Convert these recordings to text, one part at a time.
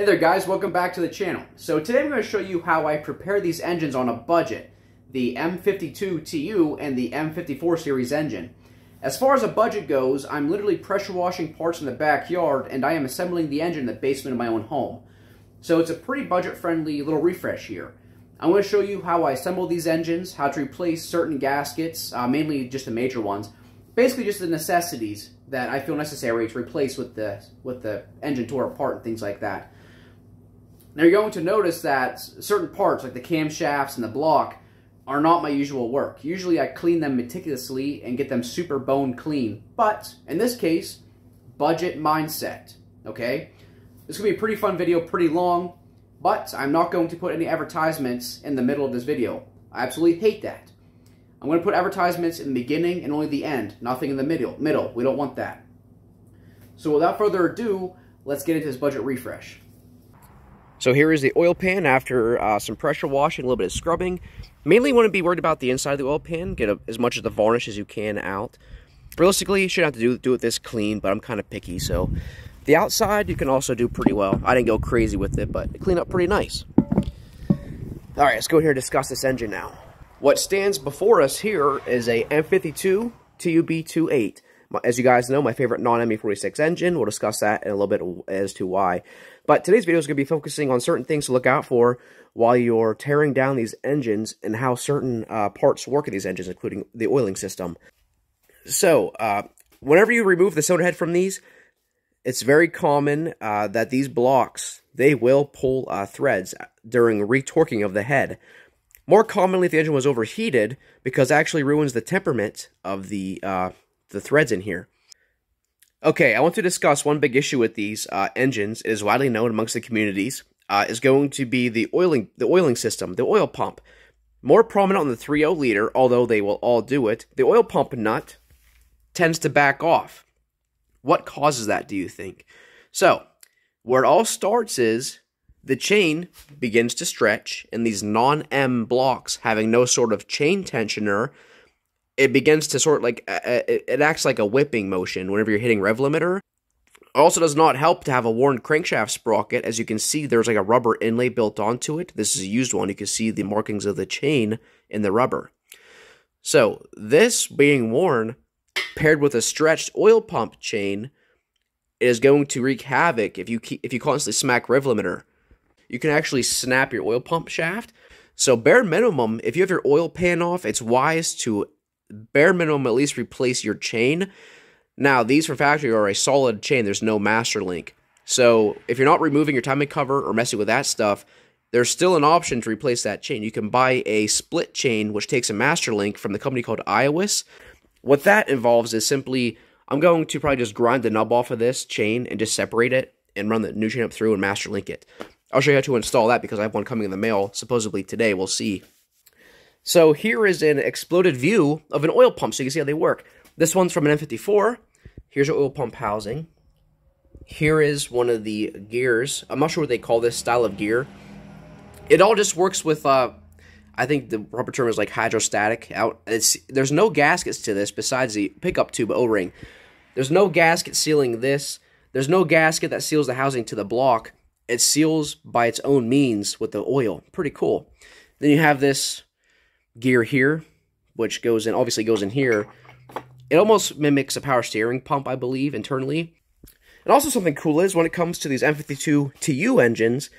Hey there guys, welcome back to the channel. So today I'm going to show you how I prepare these engines on a budget, the M52TU and the M54 series engine. As far as a budget goes, I'm literally pressure washing parts in the backyard and I am assembling the engine in the basement of my own home. So it's a pretty budget friendly little refresh here. I'm going to show you how I assemble these engines, how to replace certain gaskets, uh, mainly just the major ones. Basically just the necessities that I feel necessary to replace with the, with the engine tore apart and things like that. Now you're going to notice that certain parts, like the camshafts and the block, are not my usual work. Usually I clean them meticulously and get them super bone clean. But, in this case, budget mindset, okay? This to be a pretty fun video, pretty long, but I'm not going to put any advertisements in the middle of this video. I absolutely hate that. I'm going to put advertisements in the beginning and only the end, nothing in the middle. Middle, we don't want that. So without further ado, let's get into this budget refresh. So here is the oil pan after uh, some pressure washing, a little bit of scrubbing. Mainly want to be worried about the inside of the oil pan, get a, as much of the varnish as you can out. Realistically, you shouldn't have to do, do it this clean, but I'm kind of picky, so... The outside, you can also do pretty well. I didn't go crazy with it, but it cleaned up pretty nice. Alright, let's go here and discuss this engine now. What stands before us here is a M52 TUB28. As you guys know, my favorite non-M E46 engine. We'll discuss that in a little bit as to why. But today's video is going to be focusing on certain things to look out for while you're tearing down these engines and how certain uh, parts work in these engines, including the oiling system. So, uh, whenever you remove the cylinder head from these, it's very common uh, that these blocks, they will pull uh, threads during retorquing of the head. More commonly, if the engine was overheated, because actually ruins the temperament of the uh, the threads in here. Okay, I want to discuss one big issue with these uh, engines. It is widely known amongst the communities. Uh, is going to be the oiling the oiling system, the oil pump. More prominent on the 3.0 liter, although they will all do it. The oil pump nut tends to back off. What causes that, do you think? So, where it all starts is the chain begins to stretch, and these non M blocks having no sort of chain tensioner it begins to sort like it acts like a whipping motion whenever you're hitting rev limiter. Also does not help to have a worn crankshaft sprocket. As you can see, there's like a rubber inlay built onto it. This is a used one. You can see the markings of the chain in the rubber. So this being worn, paired with a stretched oil pump chain, is going to wreak havoc if you keep, if you constantly smack rev limiter. You can actually snap your oil pump shaft. So bare minimum, if you have your oil pan off, it's wise to bare minimum at least replace your chain. Now, these from factory are a solid chain. There's no master link. So if you're not removing your timing cover or messing with that stuff, there's still an option to replace that chain. You can buy a split chain, which takes a master link from the company called iwis. What that involves is simply, I'm going to probably just grind the nub off of this chain and just separate it and run the new chain up through and master link it. I'll show you how to install that because I have one coming in the mail supposedly today. We'll see. So here is an exploded view of an oil pump so you can see how they work. This one's from an M54. Here's your oil pump housing. Here is one of the gears. I'm not sure what they call this style of gear. It all just works with, uh, I think the proper term is like hydrostatic. Out. It's There's no gaskets to this besides the pickup tube O-ring. There's no gasket sealing this. There's no gasket that seals the housing to the block. It seals by its own means with the oil. Pretty cool. Then you have this gear here, which goes in, obviously goes in here. It almost mimics a power steering pump, I believe, internally. And also something cool is when it comes to these M52 TU engines,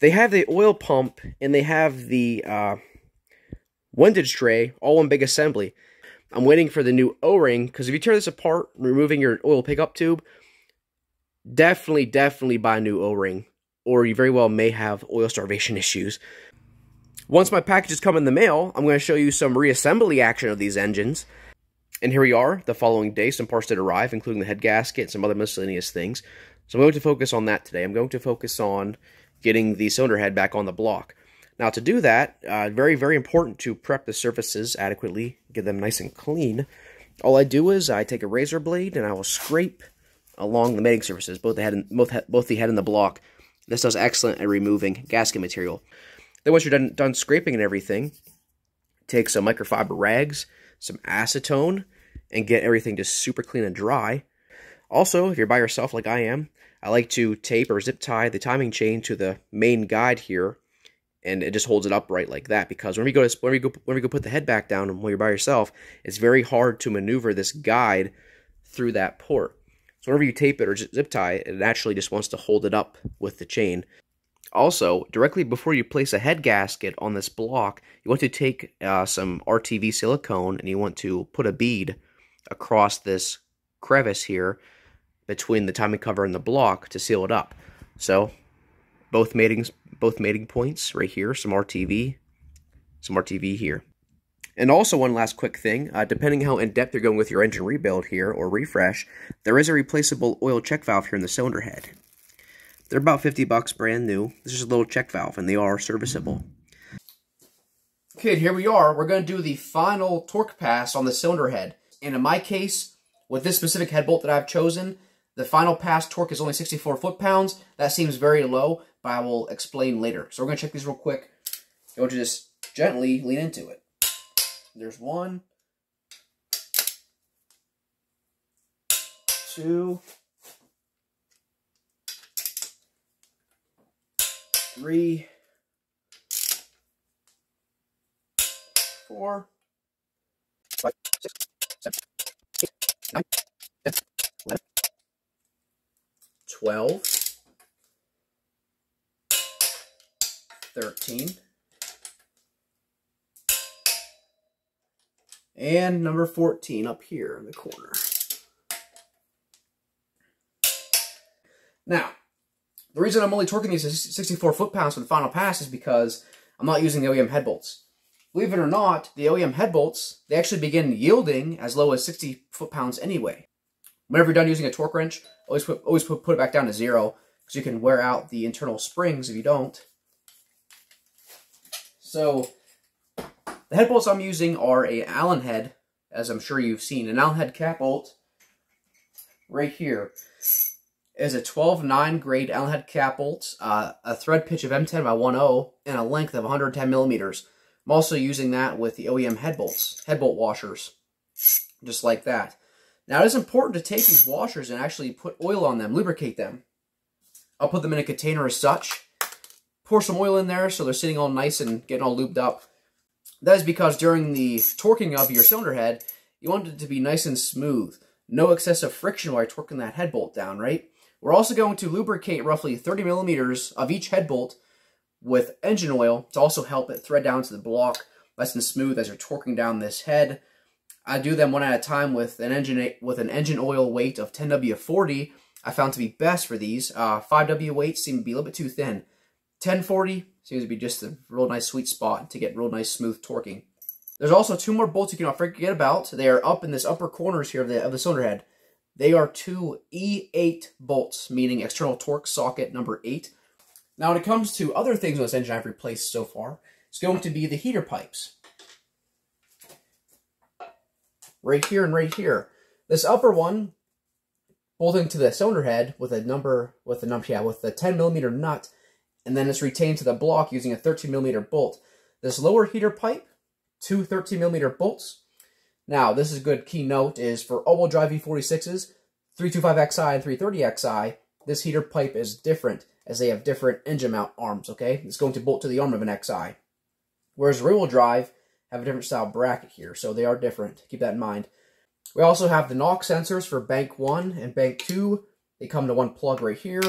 they have the oil pump and they have the uh, windage tray, all one big assembly. I'm waiting for the new O-ring, because if you tear this apart, removing your oil pickup tube, definitely, definitely buy a new O-ring, or you very well may have oil starvation issues. Once my packages come in the mail, I'm going to show you some reassembly action of these engines. And here we are, the following day, some parts did arrive, including the head gasket, and some other miscellaneous things. So I'm going to focus on that today. I'm going to focus on getting the cylinder head back on the block. Now to do that, uh, very, very important to prep the surfaces adequately, get them nice and clean. All I do is I take a razor blade and I will scrape along the mating surfaces, both the head and both, both the head and the block. This does excellent at removing gasket material. Then once you're done, done scraping and everything, take some microfiber rags, some acetone, and get everything just super clean and dry. Also, if you're by yourself like I am, I like to tape or zip tie the timing chain to the main guide here, and it just holds it upright like that. Because when we go to when we go when we go put the head back down when you're by yourself, it's very hard to maneuver this guide through that port. So whenever you tape it or zip tie it, it naturally just wants to hold it up with the chain. Also, directly before you place a head gasket on this block, you want to take uh, some RTV silicone and you want to put a bead across this crevice here between the timing cover and the block to seal it up. So, both mating, both mating points right here, some RTV, some RTV here. And also one last quick thing, uh, depending how in-depth you're going with your engine rebuild here, or refresh, there is a replaceable oil check valve here in the cylinder head. They're about 50 bucks brand new. This is a little check valve, and they are serviceable. Okay, here we are. We're going to do the final torque pass on the cylinder head. And in my case, with this specific head bolt that I've chosen, the final pass torque is only 64 foot-pounds. That seems very low, but I will explain later. So we're going to check these real quick. I want you to just gently lean into it. There's one, two, three, four, five, six, seven, eight, nine, ten, eleven, twelve, thirteen, and number 14 up here in the corner. Now, the reason I'm only torquing these 64 foot-pounds for the final pass is because I'm not using the OEM head bolts. Believe it or not, the OEM head bolts, they actually begin yielding as low as 60 foot-pounds anyway. Whenever you're done using a torque wrench, always put, always put, put it back down to zero because you can wear out the internal springs if you don't. So, the head bolts I'm using are a Allen head, as I'm sure you've seen. An Allen head cap bolt right here is a 12-9 grade Allen head cap bolt, uh, a thread pitch of M10 by 10, and a length of 110 millimeters. I'm also using that with the OEM head bolts, head bolt washers, just like that. Now, it is important to take these washers and actually put oil on them, lubricate them. I'll put them in a container as such, pour some oil in there so they're sitting all nice and getting all lubed up. That is because during the torquing of your cylinder head, you want it to be nice and smooth. No excessive friction while you're torquing that head bolt down, right? We're also going to lubricate roughly 30 millimeters of each head bolt with engine oil to also help it thread down to the block nice and smooth as you're torquing down this head. I do them one at a time with an engine with an engine oil weight of 10W40. I found to be best for these. Uh, 5W weights seem to be a little bit too thin. 1040 seems to be just a real nice sweet spot to get real nice smooth torquing. There's also two more bolts you cannot forget about. They are up in this upper corners here of the, of the cylinder head. They are two E8 bolts, meaning external torque socket number 8. Now, when it comes to other things on this engine I've replaced so far, it's going to be the heater pipes. Right here and right here. This upper one, bolting to the cylinder head with a number, with a number, yeah, with a 10 millimeter nut, and then it's retained to the block using a 13 millimeter bolt. This lower heater pipe, two 13 millimeter bolts, now, this is a good key note is for all-wheel drive E46s, 325XI and 330XI, this heater pipe is different as they have different engine mount arms, okay? It's going to bolt to the arm of an XI. Whereas rear-wheel drive have a different style bracket here, so they are different. Keep that in mind. We also have the knock sensors for bank 1 and bank 2. They come to one plug right here.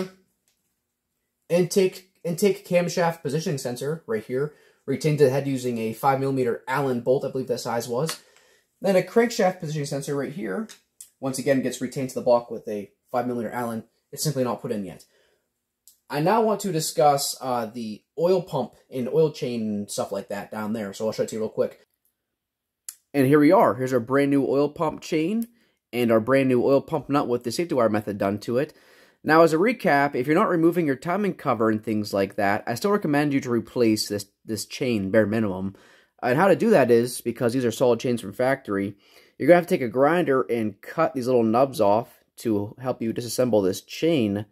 Intake intake camshaft positioning sensor right here. Retained the head using a 5mm Allen bolt, I believe that size was. Then a crankshaft positioning sensor right here, once again gets retained to the block with a 5mm Allen. It's simply not put in yet. I now want to discuss uh, the oil pump and oil chain and stuff like that down there. So I'll show it to you real quick. And here we are. Here's our brand new oil pump chain and our brand new oil pump nut with the safety wire method done to it. Now, as a recap, if you're not removing your timing cover and things like that, I still recommend you to replace this, this chain bare minimum. And how to do that is, because these are solid chains from factory, you're going to have to take a grinder and cut these little nubs off to help you disassemble this chain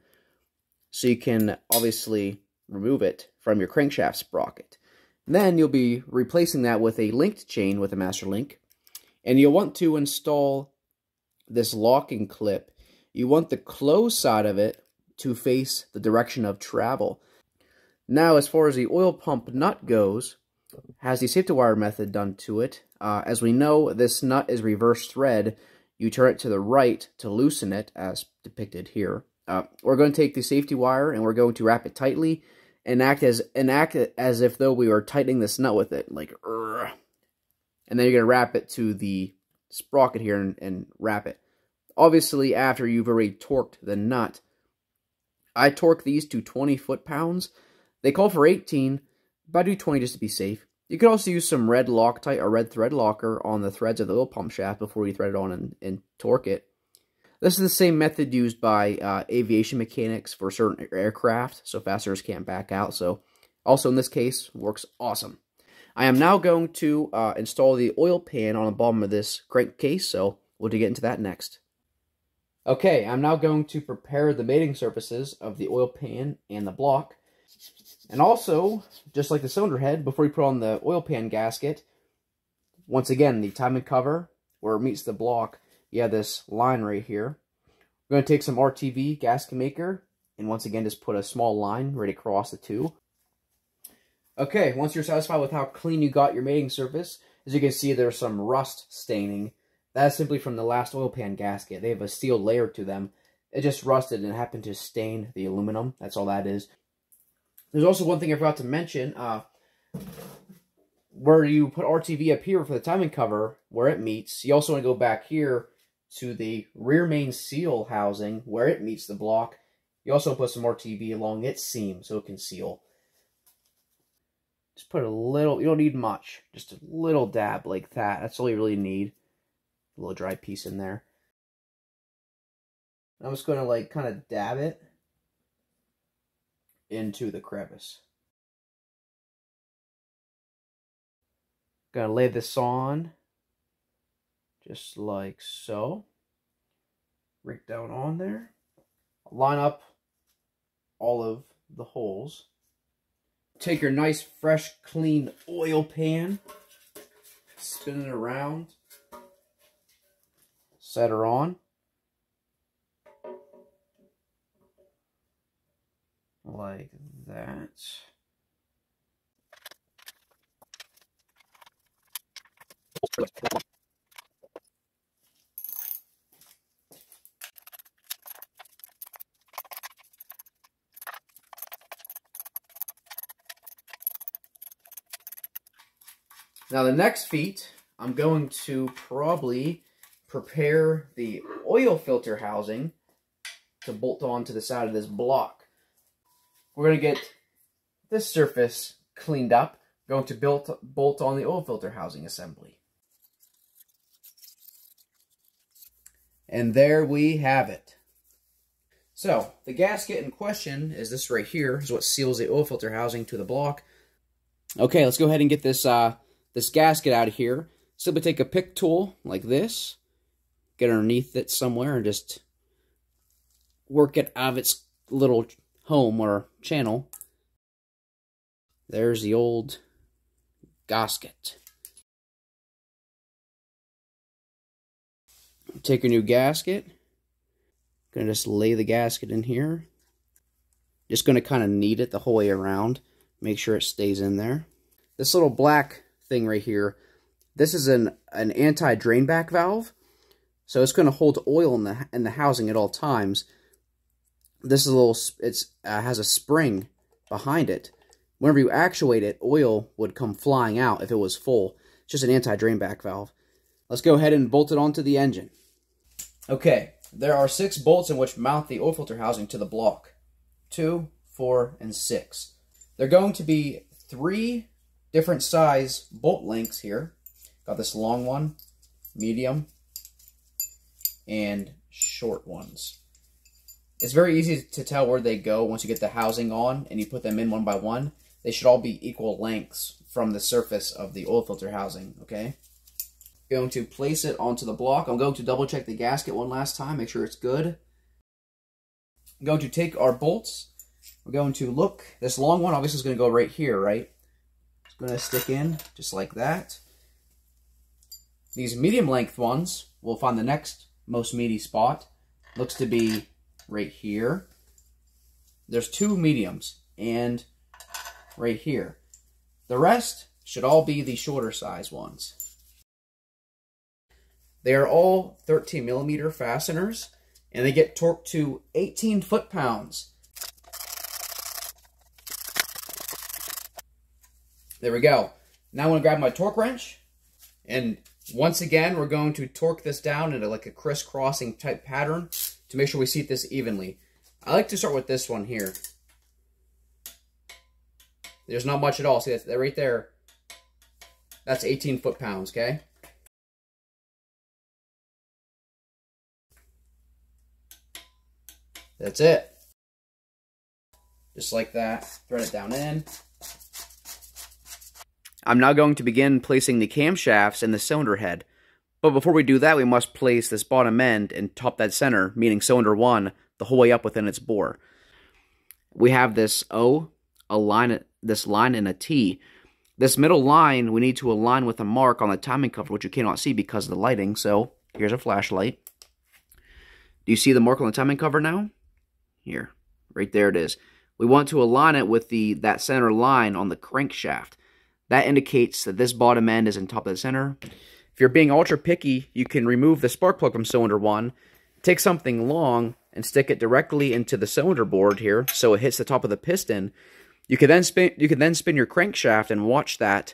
so you can obviously remove it from your crankshaft sprocket. Then you'll be replacing that with a linked chain with a master link. And you'll want to install this locking clip. You want the closed side of it to face the direction of travel. Now, as far as the oil pump nut goes, has the safety wire method done to it. Uh, as we know, this nut is reverse thread. You turn it to the right to loosen it, as depicted here. Uh, we're going to take the safety wire and we're going to wrap it tightly and act as and act as if though we were tightening this nut with it, like, and then you're going to wrap it to the sprocket here and, and wrap it. Obviously, after you've already torqued the nut, I torque these to 20 foot-pounds. They call for 18, but I do 20 just to be safe. You could also use some red Loctite or red thread locker on the threads of the oil pump shaft before you thread it on and, and torque it. This is the same method used by uh, aviation mechanics for certain aircraft, so fasteners can't back out. So, also in this case, works awesome. I am now going to uh, install the oil pan on the bottom of this crankcase, so we'll get into that next. Okay, I'm now going to prepare the mating surfaces of the oil pan and the block. And also, just like the cylinder head, before you put on the oil pan gasket, once again, the timing cover, where it meets the block, you have this line right here. We're going to take some RTV gasket maker, and once again, just put a small line right across the two. Okay, once you're satisfied with how clean you got your mating surface, as you can see, there's some rust staining. That is simply from the last oil pan gasket. They have a steel layer to them. It just rusted and happened to stain the aluminum. That's all that is. There's also one thing I forgot to mention. Uh, where you put RTV up here for the timing cover, where it meets, you also want to go back here to the rear main seal housing, where it meets the block. You also put some RTV along its seam so it can seal. Just put a little, you don't need much, just a little dab like that. That's all you really need. A little dry piece in there. I'm just going to like kind of dab it into the crevice. Gonna lay this on just like so. Right down on there. Line up all of the holes. Take your nice, fresh, clean oil pan, spin it around, set her on. Like that. Now the next feat, I'm going to probably prepare the oil filter housing to bolt onto the side of this block. We're going to get this surface cleaned up. Going to build, bolt on the oil filter housing assembly. And there we have it. So, the gasket in question is this right here, is what seals the oil filter housing to the block. Okay, let's go ahead and get this uh, this gasket out of here. Simply take a pick tool like this, get underneath it somewhere, and just work it out of its little home or channel. There's the old gasket. Take a new gasket. Gonna just lay the gasket in here. Just gonna kind of knead it the whole way around. Make sure it stays in there. This little black thing right here, this is an, an anti-drain back valve. So it's to hold oil in the in the housing at all times. This is a little, it's uh, has a spring behind it. Whenever you actuate it, oil would come flying out if it was full. It's just an anti-drain back valve. Let's go ahead and bolt it onto the engine. Okay, there are six bolts in which mount the oil filter housing to the block. Two, four, and six. They're going to be three different size bolt lengths here. Got this long one, medium, and short ones. It's very easy to tell where they go once you get the housing on and you put them in one by one. They should all be equal lengths from the surface of the oil filter housing, okay? Going to place it onto the block. I'm going to double check the gasket one last time, make sure it's good. I'm going to take our bolts. We're going to look. This long one obviously is going to go right here, right? It's going to stick in just like that. These medium length ones, we'll find the next most meaty spot. Looks to be right here. there's two mediums and right here. The rest should all be the shorter size ones. They are all 13 millimeter fasteners and they get torqued to 18 foot-pounds. There we go. Now I'm going to grab my torque wrench and once again, we're going to torque this down into like a crisscrossing type pattern to make sure we seat this evenly. I like to start with this one here. There's not much at all. See that right there? That's 18 foot-pounds, okay? That's it. Just like that. Thread it down in. I'm now going to begin placing the camshafts in the cylinder head. But before we do that, we must place this bottom end and top that center, meaning cylinder 1, the whole way up within its bore. We have this O, a line, this line, and a T. This middle line we need to align with a mark on the timing cover, which you cannot see because of the lighting. So here's a flashlight. Do you see the mark on the timing cover now? Here, right there it is. We want to align it with the that center line on the crankshaft. That indicates that this bottom end is in top of the center. If you're being ultra picky, you can remove the spark plug from cylinder 1, take something long, and stick it directly into the cylinder board here so it hits the top of the piston. You can then spin you can then spin your crankshaft and watch that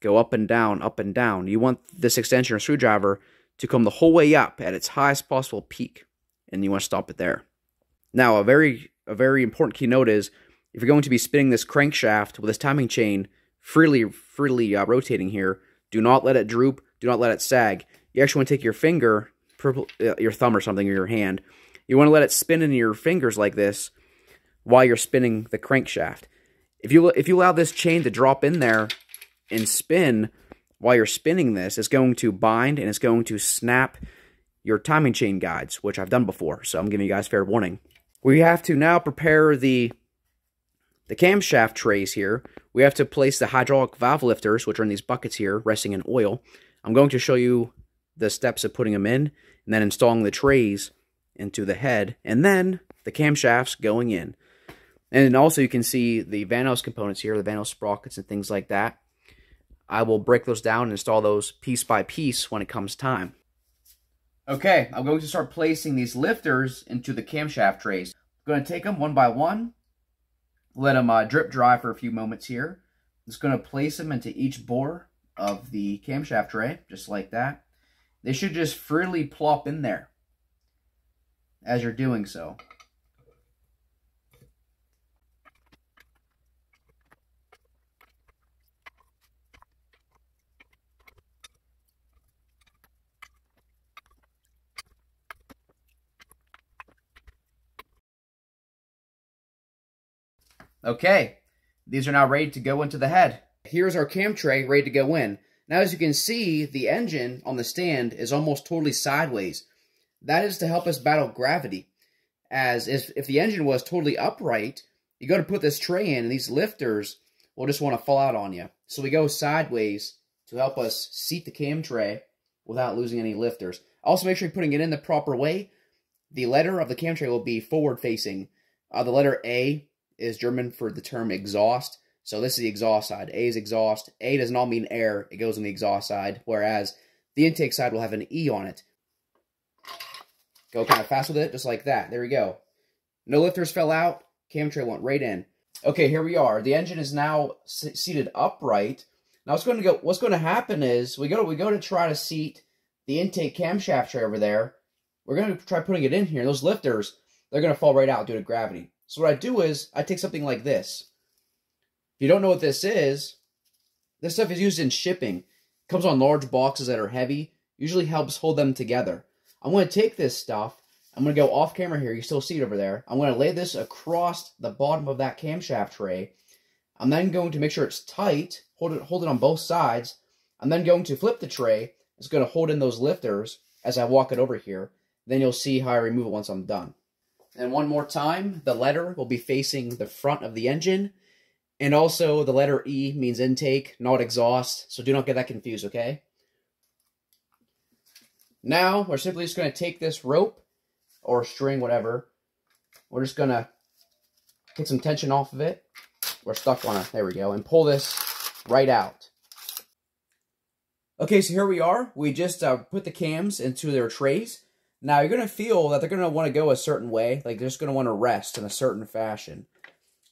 go up and down, up and down. You want this extension or screwdriver to come the whole way up at its highest possible peak, and you want to stop it there. Now, a very a very important key note is if you're going to be spinning this crankshaft with this timing chain, freely freely uh, rotating here. Do not let it droop. Do not let it sag. You actually want to take your finger, uh, your thumb or something, or your hand. You want to let it spin in your fingers like this while you're spinning the crankshaft. If you if you allow this chain to drop in there and spin while you're spinning this, it's going to bind and it's going to snap your timing chain guides, which I've done before. So I'm giving you guys fair warning. We have to now prepare the the camshaft trays here, we have to place the hydraulic valve lifters, which are in these buckets here, resting in oil. I'm going to show you the steps of putting them in, and then installing the trays into the head, and then the camshafts going in. And also you can see the Vanos components here, the Vanos sprockets and things like that. I will break those down and install those piece by piece when it comes time. Okay, I'm going to start placing these lifters into the camshaft trays. I'm going to take them one by one, let them uh, drip dry for a few moments here. I'm just going to place them into each bore of the camshaft tray, just like that. They should just freely plop in there as you're doing so. Okay, these are now ready to go into the head. Here's our cam tray ready to go in. Now, as you can see, the engine on the stand is almost totally sideways. That is to help us battle gravity. As if, if the engine was totally upright, you go to put this tray in, and these lifters will just want to fall out on you. So we go sideways to help us seat the cam tray without losing any lifters. Also, make sure you're putting it in the proper way. The letter of the cam tray will be forward facing. Uh, the letter A is German for the term exhaust. So this is the exhaust side. A is exhaust. A does not mean air. It goes on the exhaust side, whereas the intake side will have an E on it. Go kind of fast with it, just like that. There we go. No lifters fell out. Cam tray went right in. Okay, here we are. The engine is now seated upright. Now what's going to go? What's going to happen is we go we go to try to seat the intake camshaft tray over there. We're going to try putting it in here. Those lifters, they're going to fall right out due to gravity. So what I do is I take something like this. If you don't know what this is, this stuff is used in shipping. It comes on large boxes that are heavy. Usually helps hold them together. I'm going to take this stuff. I'm going to go off camera here. You still see it over there. I'm going to lay this across the bottom of that camshaft tray. I'm then going to make sure it's tight. Hold it, hold it on both sides. I'm then going to flip the tray. It's going to hold in those lifters as I walk it over here. Then you'll see how I remove it once I'm done. And one more time, the letter will be facing the front of the engine. And also, the letter E means intake, not exhaust. So do not get that confused, okay? Now, we're simply just going to take this rope or string, whatever. We're just going to get some tension off of it. We're stuck on it. There we go. And pull this right out. Okay, so here we are. We just uh, put the cams into their trays. Now, you're going to feel that they're going to want to go a certain way. Like, they're just going to want to rest in a certain fashion.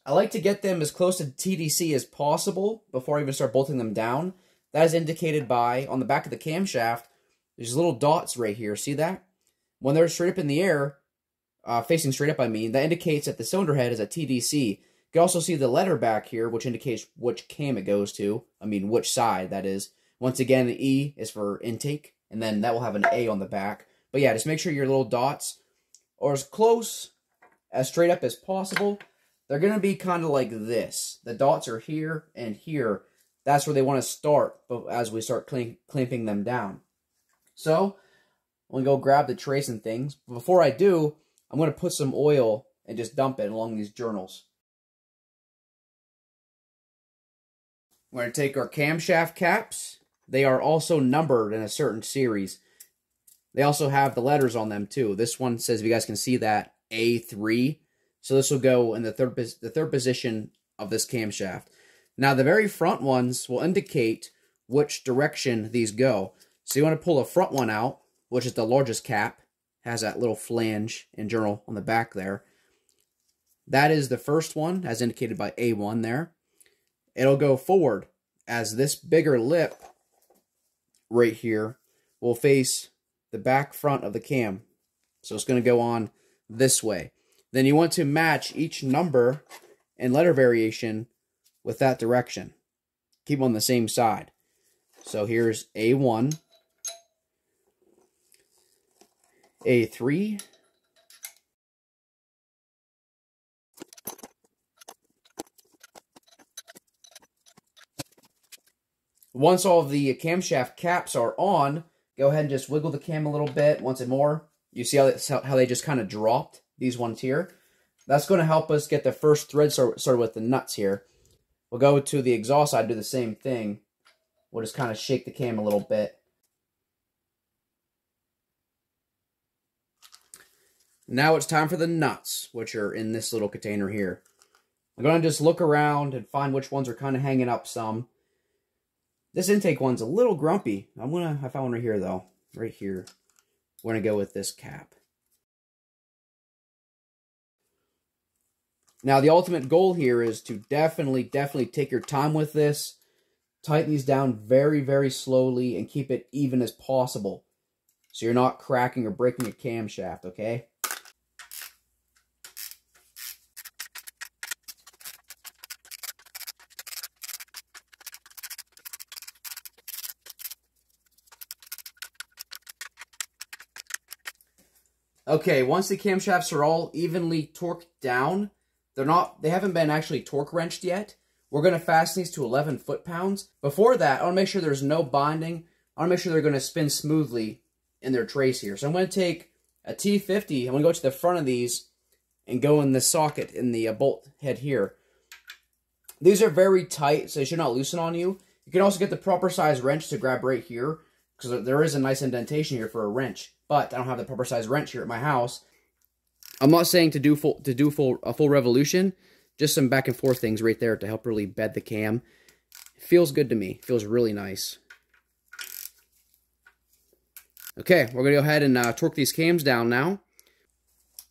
I like to get them as close to TDC as possible before I even start bolting them down. That is indicated by, on the back of the camshaft, there's little dots right here. See that? When they're straight up in the air, uh, facing straight up, I mean, that indicates that the cylinder head is at TDC. You can also see the letter back here, which indicates which cam it goes to. I mean, which side, that is. Once again, the E is for intake, and then that will have an A on the back. But yeah, just make sure your little dots are as close, as straight up as possible. They're going to be kind of like this. The dots are here and here. That's where they want to start but as we start clamping them down. So, I'm going to go grab the trace and things. Before I do, I'm going to put some oil and just dump it along these journals. We're going to take our camshaft caps. They are also numbered in a certain series. They also have the letters on them too. This one says, if you guys can see that, A3. So this will go in the third the third position of this camshaft. Now the very front ones will indicate which direction these go. So you want to pull the front one out, which is the largest cap, has that little flange and journal on the back there. That is the first one, as indicated by A1 there. It'll go forward as this bigger lip right here will face the back front of the cam. So it's going to go on this way. Then you want to match each number and letter variation with that direction. Keep on the same side. So here's A1, A3, Once all the camshaft caps are on, go ahead and just wiggle the cam a little bit once and more. You see how, how they just kind of dropped, these ones here? That's going to help us get the first thread started with the nuts here. We'll go to the exhaust side, do the same thing. We'll just kind of shake the cam a little bit. Now it's time for the nuts, which are in this little container here. I'm going to just look around and find which ones are kind of hanging up some. This intake one's a little grumpy. I'm gonna, I found one right here though. Right here. We're gonna go with this cap. Now the ultimate goal here is to definitely, definitely take your time with this. Tighten these down very, very slowly and keep it even as possible. So you're not cracking or breaking a camshaft, okay? Okay, once the camshafts are all evenly torqued down, they're not, they haven't been actually torque wrenched yet. We're going to fasten these to 11 foot-pounds. Before that, I want to make sure there's no binding. I want to make sure they're going to spin smoothly in their trace here. So I'm going to take a T50, I'm going to go to the front of these and go in the socket in the uh, bolt head here. These are very tight, so they should not loosen on you. You can also get the proper size wrench to grab right here because there is a nice indentation here for a wrench but I don't have the proper size wrench here at my house. I'm not saying to do full to do full a full revolution, just some back and forth things right there to help really bed the cam. It feels good to me. It feels really nice. Okay, we're to go ahead and uh, torque these cams down now.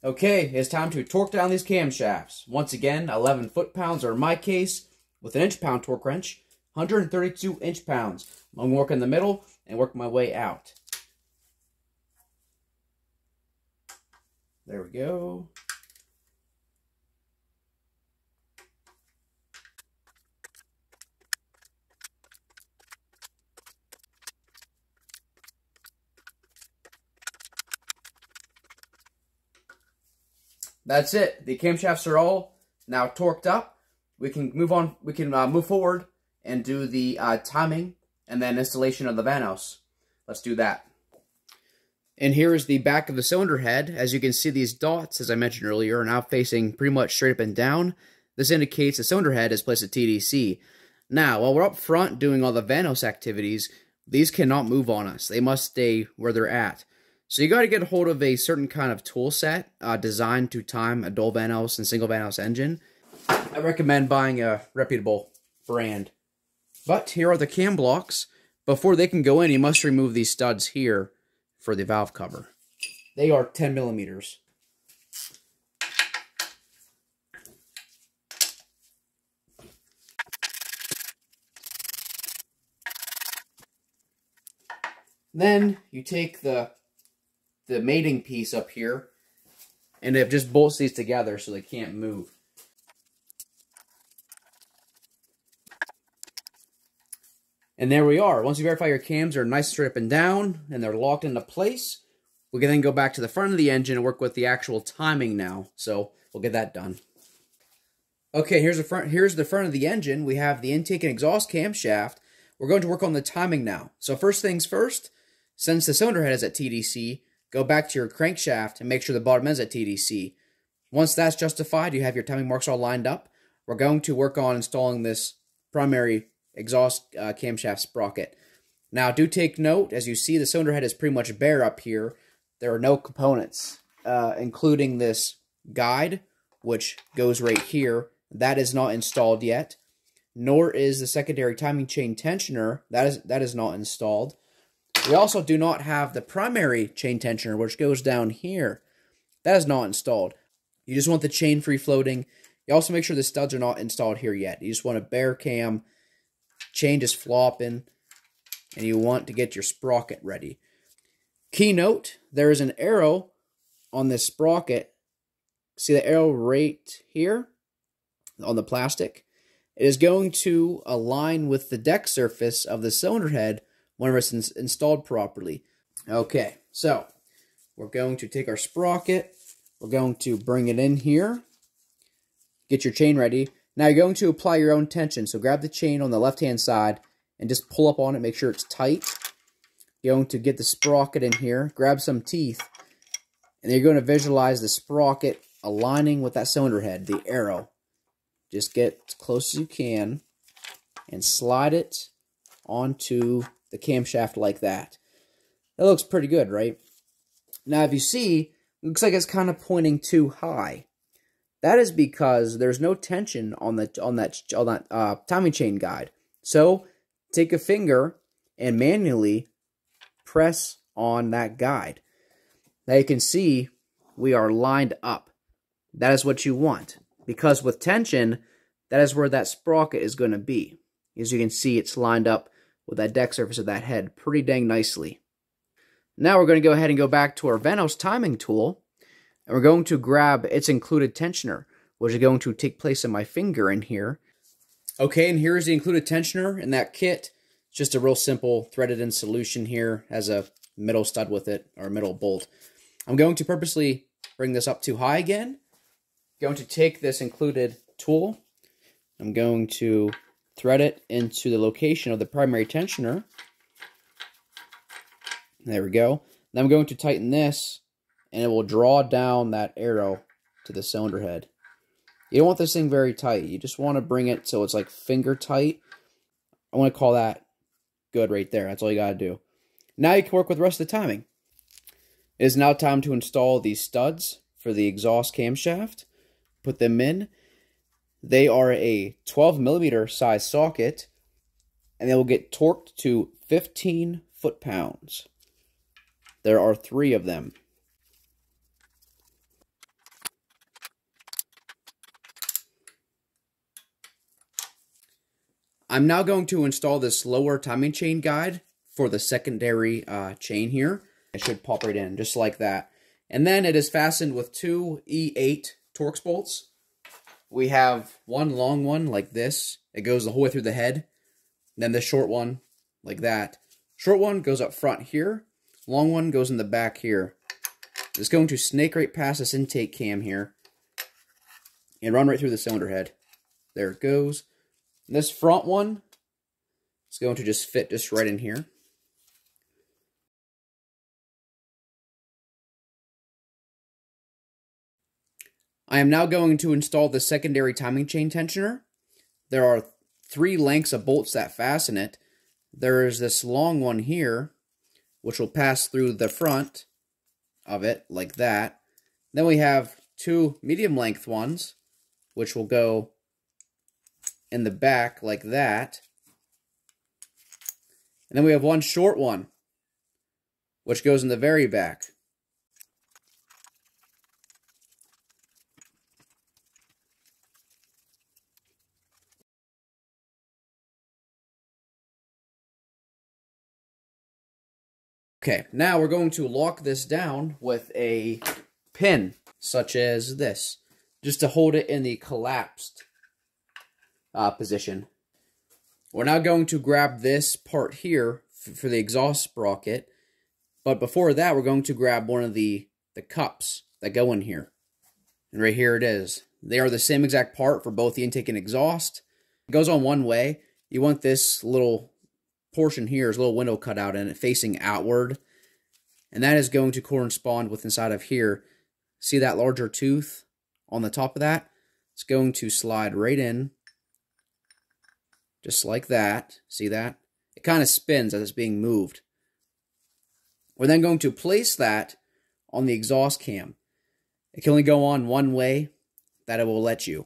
Okay, it's time to torque down these camshafts. Once again, 11 foot-pounds, or in my case, with an inch-pound torque wrench, 132 inch-pounds. I'm going to work in the middle and work my way out. There we go. That's it. The camshafts are all now torqued up. We can move on. We can uh, move forward and do the uh, timing and then installation of the Vanos. Let's do that. And here is the back of the cylinder head. As you can see, these dots, as I mentioned earlier, are now facing pretty much straight up and down. This indicates the cylinder head is placed at TDC. Now, while we're up front doing all the Vanos activities, these cannot move on us. They must stay where they're at. So you got to get a hold of a certain kind of tool set uh, designed to time a dual Vanos and single Vanos engine. I recommend buying a reputable brand. But here are the cam blocks. Before they can go in, you must remove these studs here for the valve cover. They are 10 millimeters. Then you take the the mating piece up here and it just bolts these together so they can't move. And there we are. Once you verify your cams are nice straight up and down and they're locked into place, we can then go back to the front of the engine and work with the actual timing now. So we'll get that done. Okay, here's the front here's the front of the engine. We have the intake and exhaust camshaft. We're going to work on the timing now. So first things first, since the cylinder head is at TDC, go back to your crankshaft and make sure the bottom end is at TDC. Once that's justified, you have your timing marks all lined up. We're going to work on installing this primary exhaust uh, camshaft sprocket. Now, do take note, as you see, the cylinder head is pretty much bare up here. There are no components, uh, including this guide, which goes right here. That is not installed yet, nor is the secondary timing chain tensioner. That is that is not installed. We also do not have the primary chain tensioner, which goes down here. That is not installed. You just want the chain free floating. You also make sure the studs are not installed here yet. You just want a bare cam chain is flopping, and you want to get your sprocket ready. Keynote, there is an arrow on this sprocket. See the arrow right here on the plastic? It is going to align with the deck surface of the cylinder head whenever it's in installed properly. Okay, so we're going to take our sprocket. We're going to bring it in here. Get your chain ready. Now you're going to apply your own tension. So grab the chain on the left-hand side and just pull up on it. Make sure it's tight. You're going to get the sprocket in here. Grab some teeth. And you're going to visualize the sprocket aligning with that cylinder head, the arrow. Just get as close as you can and slide it onto the camshaft like that. That looks pretty good, right? Now, if you see, looks like it's kind of pointing too high. That is because there's no tension on the on that on that uh, timing chain guide. So take a finger and manually press on that guide. Now you can see we are lined up. That is what you want because with tension, that is where that sprocket is going to be. As you can see, it's lined up with that deck surface of that head pretty dang nicely. Now we're going to go ahead and go back to our Vanos timing tool and we're going to grab its included tensioner, which is going to take place in my finger in here. Okay, and here's the included tensioner in that kit. It's just a real simple threaded in solution here, has a middle stud with it, or middle bolt. I'm going to purposely bring this up too high again. going to take this included tool. I'm going to thread it into the location of the primary tensioner. There we go. Then I'm going to tighten this and it will draw down that arrow to the cylinder head. You don't want this thing very tight. You just want to bring it so it's like finger tight. I want to call that good right there. That's all you got to do. Now you can work with the rest of the timing. It is now time to install these studs for the exhaust camshaft. Put them in. They are a 12 millimeter size socket and they will get torqued to 15 foot pounds. There are three of them. I'm now going to install this lower timing chain guide for the secondary uh, chain here. It should pop right in, just like that. And then it is fastened with two E8 Torx bolts. We have one long one like this. It goes the whole way through the head. Then the short one like that. Short one goes up front here. Long one goes in the back here. It's going to snake right past this intake cam here. And run right through the cylinder head. There it goes. This front one is going to just fit just right in here. I am now going to install the secondary timing chain tensioner. There are three lengths of bolts that fasten it. There is this long one here, which will pass through the front of it, like that. Then we have two medium length ones, which will go in the back like that. And then we have one short one, which goes in the very back. Okay, now we're going to lock this down with a pin, such as this, just to hold it in the collapsed uh, position. We're now going to grab this part here for the exhaust sprocket, but before that, we're going to grab one of the, the cups that go in here. And right here it is. They are the same exact part for both the intake and exhaust. It goes on one way. You want this little portion here is a little window cut out and it facing outward. And that is going to correspond with inside of here. See that larger tooth on the top of that? It's going to slide right in. Just like that. See that? It kind of spins as it's being moved. We're then going to place that on the exhaust cam. It can only go on one way that it will let you.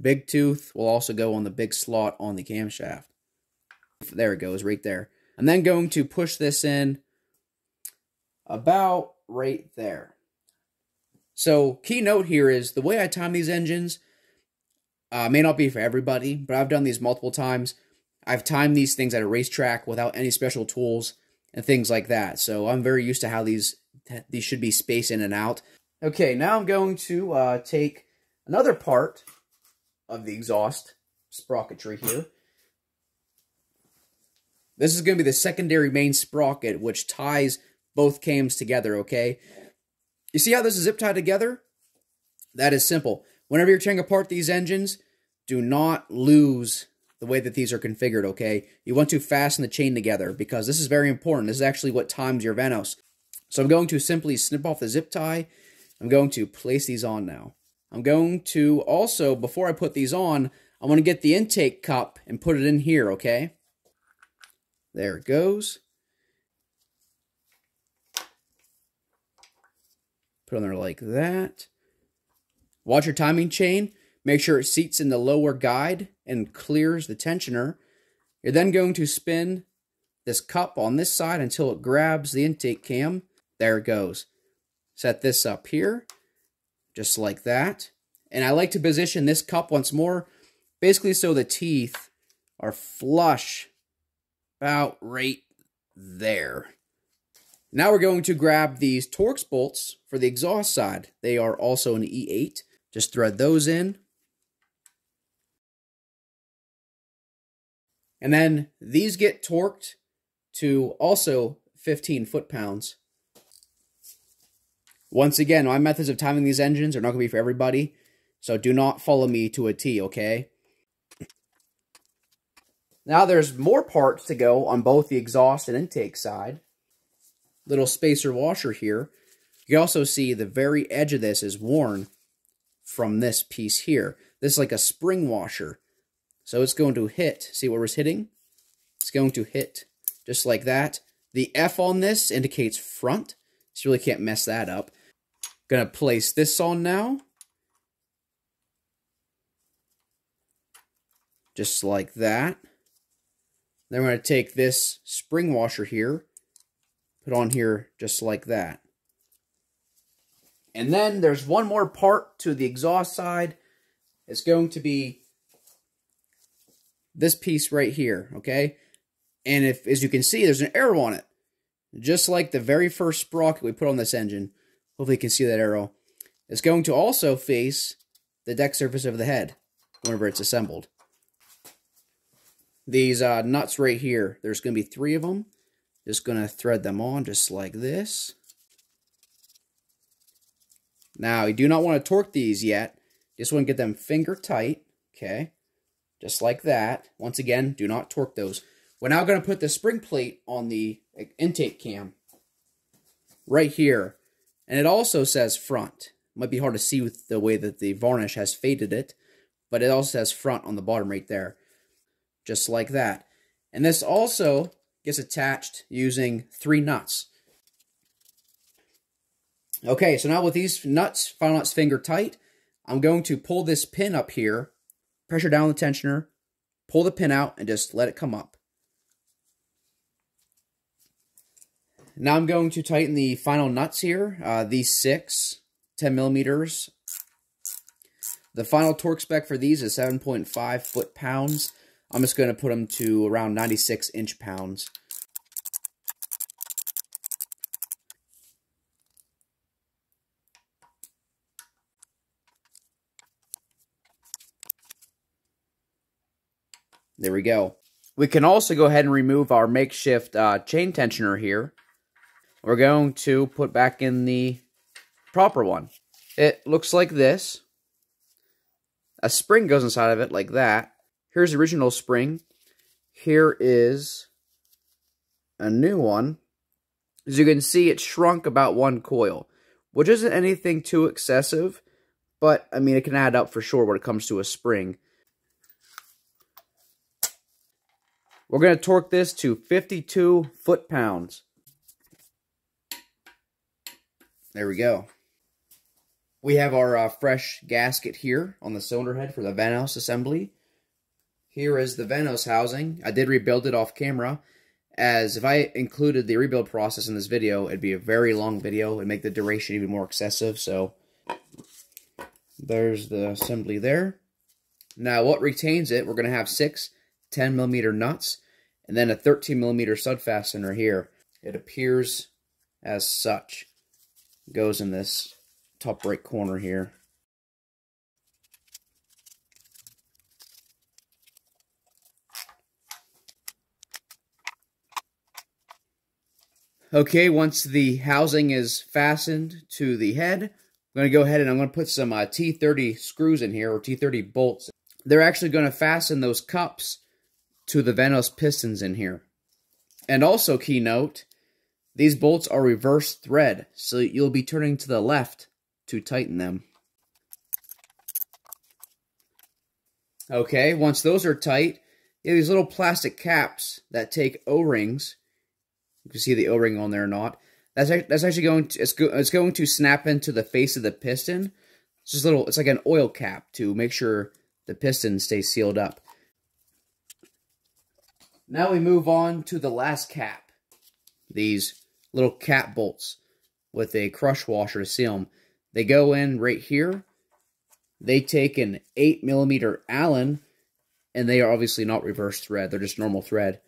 Big tooth will also go on the big slot on the camshaft. There it goes, right there. I'm then going to push this in about right there. So, key note here is the way I time these engines uh, may not be for everybody, but I've done these multiple times. I've timed these things at a racetrack without any special tools and things like that. So I'm very used to how these these should be spaced in and out. Okay, now I'm going to uh, take another part of the exhaust sprocketry here. This is going to be the secondary main sprocket, which ties both cams together, okay? You see how this is zip tied together? That is simple. Whenever you're tearing apart these engines, do not lose the way that these are configured, okay? You want to fasten the chain together because this is very important. This is actually what times your Vanos. So I'm going to simply snip off the zip tie. I'm going to place these on now. I'm going to also, before I put these on, I want to get the intake cup and put it in here, okay? There it goes. Put on there like that. Watch your timing chain. Make sure it seats in the lower guide and clears the tensioner. You're then going to spin this cup on this side until it grabs the intake cam. There it goes. Set this up here, just like that. And I like to position this cup once more, basically so the teeth are flush about right there. Now we're going to grab these Torx bolts for the exhaust side. They are also an E8. Just thread those in. And then these get torqued to also 15 foot-pounds. Once again, my methods of timing these engines are not going to be for everybody, so do not follow me to a T, okay? Now there's more parts to go on both the exhaust and intake side. Little spacer washer here. You can also see the very edge of this is worn from this piece here. This is like a spring washer. So it's going to hit. See where it's hitting? It's going to hit just like that. The F on this indicates front. So you really can't mess that up. Gonna place this on now. Just like that. Then we're to take this spring washer here, put on here just like that. And then there's one more part to the exhaust side. It's going to be this piece right here, okay? And if, as you can see, there's an arrow on it. Just like the very first sprocket we put on this engine. Hopefully you can see that arrow. It's going to also face the deck surface of the head whenever it's assembled. These uh, nuts right here, there's going to be three of them. Just going to thread them on just like this. Now, you do not want to torque these yet. Just want to get them finger tight, okay? Just like that. Once again, do not torque those. We're now going to put the spring plate on the intake cam right here. And it also says front. Might be hard to see with the way that the varnish has faded it, but it also says front on the bottom right there just like that. And this also gets attached using three nuts. Okay, so now with these nuts, final nuts finger tight, I'm going to pull this pin up here, pressure down the tensioner, pull the pin out and just let it come up. Now I'm going to tighten the final nuts here. Uh, these six, 10 millimeters. The final torque spec for these is 7.5 foot-pounds. I'm just going to put them to around 96 inch-pounds. There we go. We can also go ahead and remove our makeshift uh, chain tensioner here. We're going to put back in the proper one. It looks like this. A spring goes inside of it like that. Here's the original spring. Here is a new one. As you can see, it shrunk about one coil, which isn't anything too excessive, but, I mean, it can add up for sure when it comes to a spring. We're going to torque this to 52 foot-pounds. There we go. We have our uh, fresh gasket here on the cylinder head for the Vanos assembly. Here is the Vanos housing. I did rebuild it off camera, as if I included the rebuild process in this video, it'd be a very long video and make the duration even more excessive, so there's the assembly there. Now, what retains it, we're going to have six 10 millimeter nuts, and then a 13 millimeter stud fastener here. It appears as such goes in this top right corner here. Okay, once the housing is fastened to the head, I'm going to go ahead and I'm going to put some uh, T30 screws in here, or T30 bolts. They're actually going to fasten those cups to the Vanos pistons in here. And also, key note, these bolts are reverse thread, so you'll be turning to the left to tighten them. Okay, once those are tight, you have these little plastic caps that take O-rings. You can see the O-ring on there or not. That's that's actually going to it's, go, it's going to snap into the face of the piston. It's just little. It's like an oil cap to make sure the piston stays sealed up. Now we move on to the last cap. These little cap bolts with a crush washer to seal them. They go in right here. They take an 8 millimeter Allen, and they are obviously not reverse thread. They're just normal thread.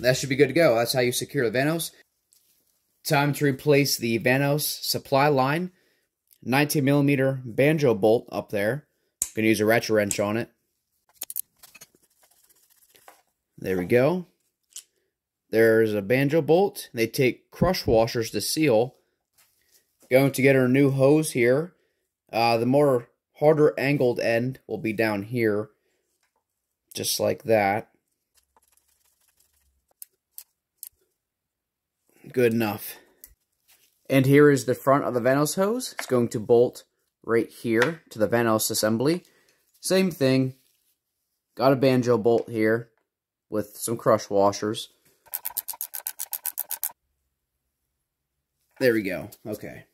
That should be good to go. That's how you secure the Vanos. Time to replace the Vanos supply line. 19 millimeter banjo bolt up there. Going to use a ratchet wrench on it. There we go. There's a banjo bolt. They take crush washers to seal. Going to get our new hose here. Uh, the more harder angled end will be down here. Just like that. Good enough. And here is the front of the Vanos hose. It's going to bolt right here to the Vanos assembly. Same thing. Got a banjo bolt here with some crush washers. There we go. Okay.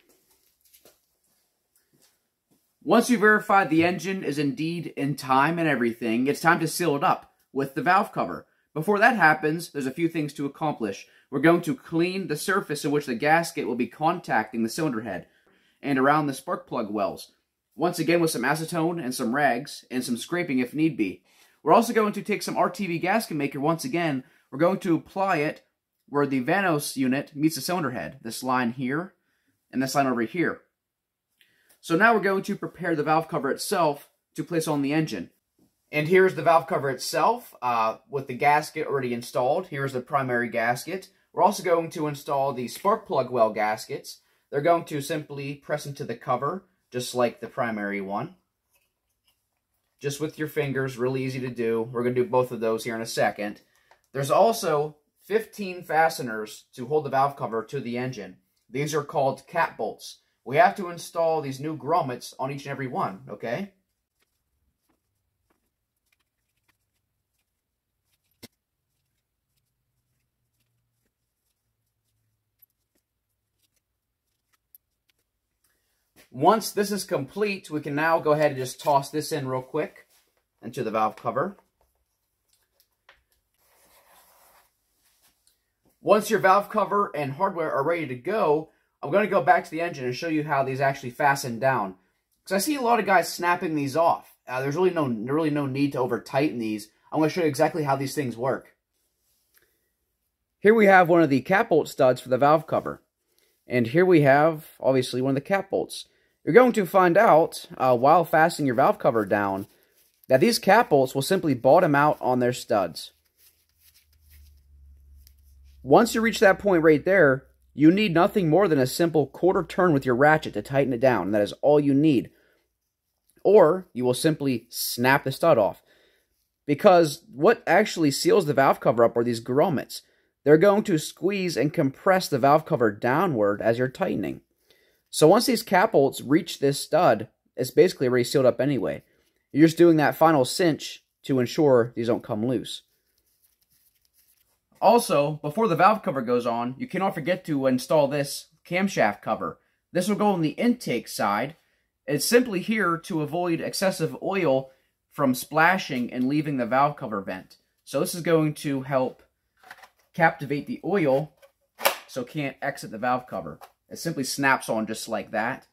Once you verified the engine is indeed in time and everything, it's time to seal it up with the valve cover. Before that happens, there's a few things to accomplish. We're going to clean the surface in which the gasket will be contacting the cylinder head and around the spark plug wells. Once again with some acetone and some rags and some scraping if need be. We're also going to take some RTV gasket maker once again. We're going to apply it where the Vanos unit meets the cylinder head, this line here and this line over here. So now we're going to prepare the valve cover itself to place on the engine. And here's the valve cover itself uh, with the gasket already installed. Here's the primary gasket. We're also going to install the spark plug well gaskets. They're going to simply press into the cover, just like the primary one. Just with your fingers, really easy to do. We're going to do both of those here in a second. There's also 15 fasteners to hold the valve cover to the engine. These are called cap bolts. We have to install these new grommets on each and every one, okay? Once this is complete, we can now go ahead and just toss this in real quick. into the valve cover. Once your valve cover and hardware are ready to go, I'm going to go back to the engine and show you how these actually fasten down. Because I see a lot of guys snapping these off. Uh, there's really no really no need to over tighten these. I'm going to show you exactly how these things work. Here we have one of the cap bolt studs for the valve cover. And here we have, obviously, one of the cap bolts. You're going to find out, uh, while fastening your valve cover down, that these cap bolts will simply bottom out on their studs. Once you reach that point right there, you need nothing more than a simple quarter turn with your ratchet to tighten it down. And that is all you need. Or you will simply snap the stud off. Because what actually seals the valve cover up are these grommets. They're going to squeeze and compress the valve cover downward as you're tightening. So once these cap bolts reach this stud, it's basically already sealed up anyway. You're just doing that final cinch to ensure these don't come loose. Also, before the valve cover goes on, you cannot forget to install this camshaft cover. This will go on the intake side. It's simply here to avoid excessive oil from splashing and leaving the valve cover vent. So this is going to help captivate the oil so it can't exit the valve cover. It simply snaps on just like that.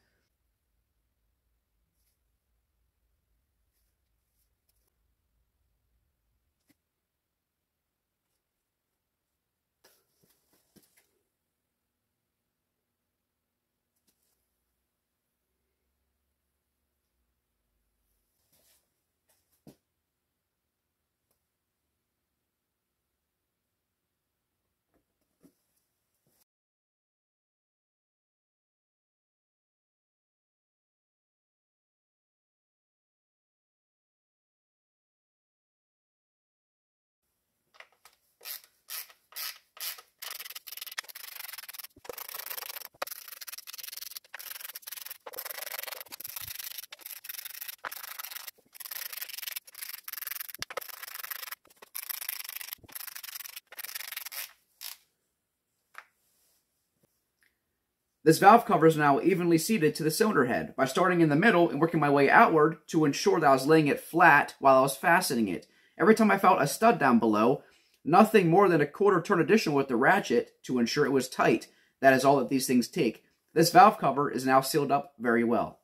This valve cover is now evenly seated to the cylinder head by starting in the middle and working my way outward to ensure that I was laying it flat while I was fastening it. Every time I felt a stud down below, nothing more than a quarter turn addition with the ratchet to ensure it was tight. That is all that these things take. This valve cover is now sealed up very well.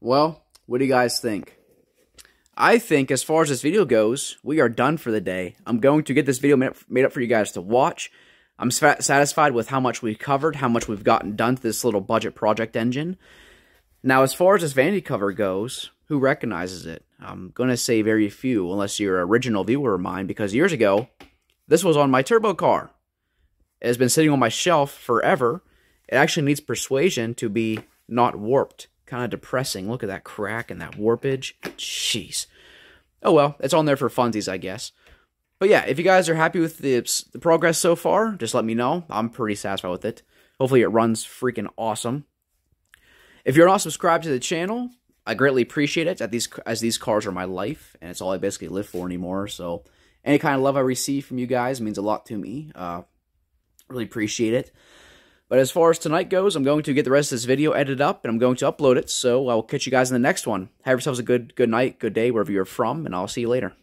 Well, what do you guys think? I think as far as this video goes, we are done for the day. I'm going to get this video made up for you guys to watch. I'm satisfied with how much we've covered, how much we've gotten done to this little budget project engine. Now, as far as this vanity cover goes, who recognizes it? I'm going to say very few, unless you're an original viewer of mine, because years ago, this was on my turbo car. It has been sitting on my shelf forever. It actually needs persuasion to be not warped. Kind of depressing. Look at that crack and that warpage. Jeez. Oh well, it's on there for funsies, I guess. But yeah, if you guys are happy with the, the progress so far, just let me know. I'm pretty satisfied with it. Hopefully it runs freaking awesome. If you're not subscribed to the channel, I greatly appreciate it as these, as these cars are my life, and it's all I basically live for anymore. So any kind of love I receive from you guys means a lot to me. Uh, really appreciate it. But as far as tonight goes, I'm going to get the rest of this video edited up, and I'm going to upload it. So I will catch you guys in the next one. Have yourselves a good good night, good day, wherever you're from, and I'll see you later.